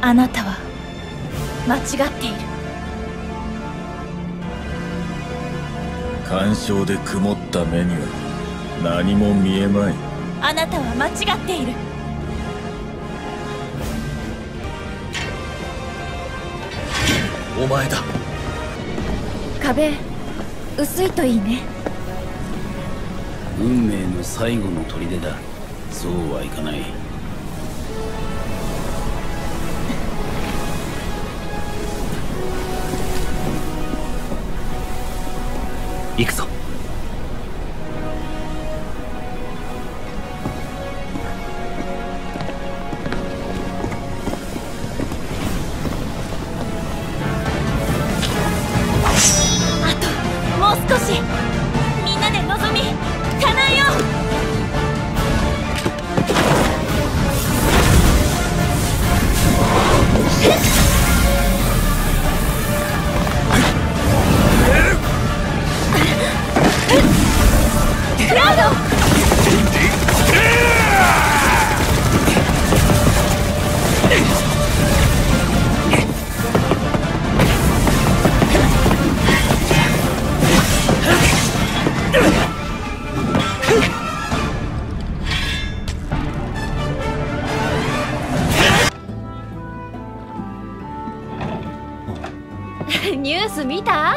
あなたは間違っている。干渉で曇った目には何も見えまい。あなたは間違っている。お前だ。壁薄いといいね。運命最後の砦だ。そうはいかない。行くぞ。あともう少し。ニュース見た？